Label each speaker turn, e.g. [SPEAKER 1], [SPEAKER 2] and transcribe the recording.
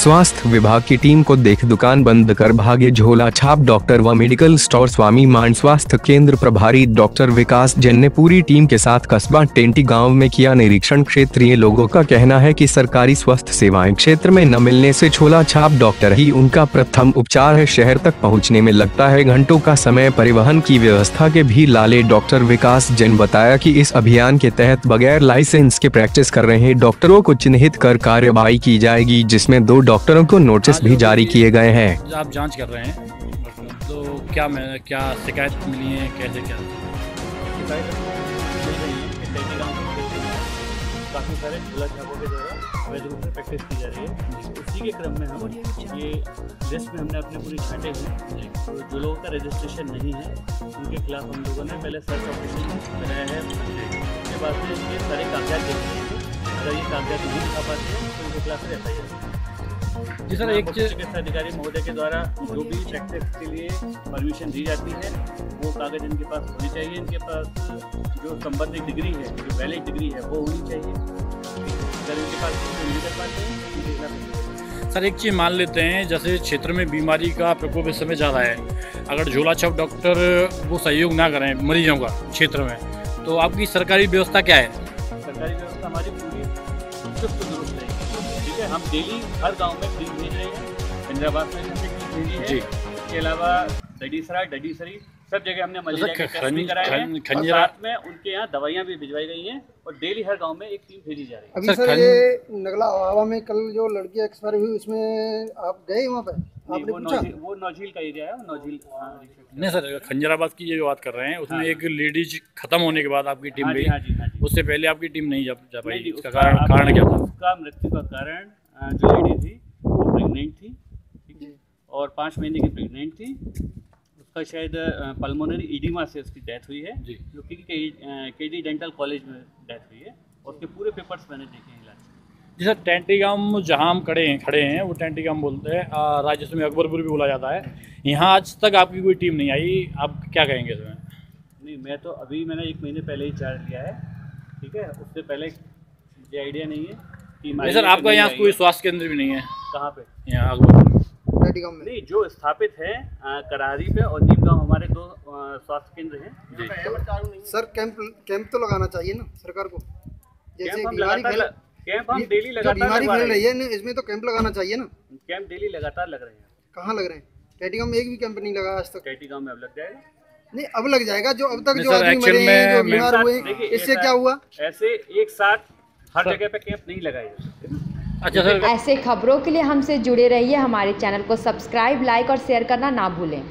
[SPEAKER 1] स्वास्थ्य विभाग की टीम को देख दुकान बंद कर भागे झोला छाप। डॉक्टर व मेडिकल स्टोर स्वामी मान स्वास्थ्य केंद्र प्रभारी डॉक्टर विकास जैन ने पूरी टीम के साथ कस्बा टेंटी गाँव में किया निरीक्षण। क्षेत्रीय लोगों का कहना है कि सरकारी स्वास्थ्य सेवाएँ क्षेत्र में न मिलने से झोला छाप डॉक्टर ही उनका प्रथम उपचार है। शहर तक पहुँचने में लगता है घंटों का समय परिवहन की व्यवस्था के भी लाले डॉक्टर विकास जैन बताया की इस अभियान के तहत बगैर लाइसेंस के प्रैक्टिस कर रहे डॉक्टरों को चिन्हित कर कार्यवाही की जाएगी, जिसमें दो डॉक्टरों को नोटिस भी जारी किए गए हैं।
[SPEAKER 2] आप जाँच कर रहे हैं तो क्या मैं क्या शिकायत मिली है कैसे क्या?
[SPEAKER 3] है काफ़ी सारे के द्वारा अवैध रूप से प्रैक्टिस की जा रही है। उसी के क्रम में हम ये लिस्ट में हमने अपने पूरी छाटे हैं। तो जो लोगों का रजिस्ट्रेशन नहीं है उनके खिलाफ हम लोगों ने पहले सर्च ऑपरेशन बनाया है। उसके बाद में इनके सारे कागजात देखे हैं। अगर ये कागजात नहीं दिखा पाते हैं तो उनके खिलाफ एफ़ आई आर
[SPEAKER 2] जी सर एक
[SPEAKER 3] चिकित्सा अधिकारी महोदय के द्वारा जो भी प्रैक्टिस के लिए परमिशन दी जाती है वो कागज़ इनके पास होने चाहिए इनके पास जो संबंधित डिग्री है जो वैलिड डिग्री है वो होनी चाहिए। अगर इनके पास नहीं कर पाते हैं खिलाफ
[SPEAKER 2] सर एक चीज़ मान लेते हैं जैसे क्षेत्र में बीमारी का प्रकोप इस समय ज़्यादा है। अगर झोला छाप डॉक्टर वो सहयोग ना करें मरीजों का क्षेत्र में तो आपकी सरकारी व्यवस्था क्या है?
[SPEAKER 3] सरकारी व्यवस्था हमारी पूरी चुस्त दुरुस्त देंगे ठीक है हम डेली हर गाँव में फ्री भेज रहे हैं इंदिराबाद में जैसे फ्री भेजी है। इसके अलावा डडीसरा डडीसरी सब जगह हमने मलेरिया के टेस्ट भी कराए हैं। और साथ में उनके यहाँ दवाइयाँ भी भिजवाई गई हैं और डेली हर गाँव में एक टीम भेजी जा रही है।
[SPEAKER 4] अभी
[SPEAKER 2] सर,
[SPEAKER 4] सर
[SPEAKER 2] खन-
[SPEAKER 4] ये नगला हवा में कल जो लड़की एक्सपायर हुई उसमें आप गए वहाँ पे
[SPEAKER 3] नहीं,
[SPEAKER 4] आपने
[SPEAKER 3] वो
[SPEAKER 4] पूछा?
[SPEAKER 3] वो नौझील का एरिया है वो नौझील हाँ,
[SPEAKER 2] नहीं सर खंजराबाद की ये जो बात कर रहे हैं उसमें
[SPEAKER 3] हाँ।
[SPEAKER 2] एक लेडीज़ खत्म होने के बाद आपकी टीम
[SPEAKER 3] हाँ
[SPEAKER 2] गई।
[SPEAKER 3] हाँ हाँ
[SPEAKER 2] उससे पहले आपकी टीम नहीं जा, जा पाई। इसका
[SPEAKER 3] उसका
[SPEAKER 2] कारण कारण क्या था?
[SPEAKER 3] उसका मृत्यु का कारण जो लेडी थी वो प्रेगनेंट थी ठीक है? और पाँच महीने की प्रेग्नेंट थी। उसका शायद पल्मोनरी इडीमा से उसकी डेथ हुई है
[SPEAKER 2] जी।
[SPEAKER 3] जो कि के डी डेंटल कॉलेज में डेथ हुई है। और उसके पूरे पेपर्स मैंने देखे हैं।
[SPEAKER 2] जी सर टेंटी गाँव जहाँ हम खड़े हैं खड़े हैं वो टेंटी गाँव बोलते हैं। राजस्व में अकबरपुर भी बोला जाता है। यहाँ आज तक आपकी कोई टीम नहीं आई। आप क्या कहेंगे इसमें?
[SPEAKER 3] नहीं मैं तो अभी मैंने एक महीने पहले ही चार्ज लिया है। ठीक है? उससे पहले मुझे आइडिया नहीं है कि
[SPEAKER 2] नहीं सर आपका यहाँ कोई स्वास्थ्य केंद्र भी नहीं है।
[SPEAKER 3] कहाँ पे?
[SPEAKER 2] यहाँ अकबरपुर
[SPEAKER 4] में।
[SPEAKER 3] नहीं जो स्थापित है करारी पे और नीम गाँव हमारे दो स्वास्थ्य केंद्र हैं।
[SPEAKER 4] सर कैंप कैंप तो लगाना चाहिए ना सरकार को। जैसे
[SPEAKER 3] कैंप हम लगातार लग- डेली लगातार
[SPEAKER 4] बीमारी
[SPEAKER 3] रहे
[SPEAKER 4] रही है। इसमें तो कैंप लगाना चाहिए ना।
[SPEAKER 3] कैंप डेली लगातार लग रहे हैं।
[SPEAKER 4] कहाँ लग रहे हैं? रेडी में एक भी कैंप नहीं लगा आज तक।
[SPEAKER 3] कैटी में अब लग जाएगा।
[SPEAKER 4] नहीं अब लग जाएगा जो अब तक जो आदमी मरे हैं जो बीमार हुए हैं, इससे क्या हुआ?
[SPEAKER 3] ऐसे एक साथ हर जगह पे कैंप नहीं लगाए।
[SPEAKER 2] अच्छा सर।
[SPEAKER 5] ऐसे खबरों के लिए हमसे जुड़े रहिए हमारे चैनल को सब्सक्राइब लाइक और शेयर करना ना भूलें।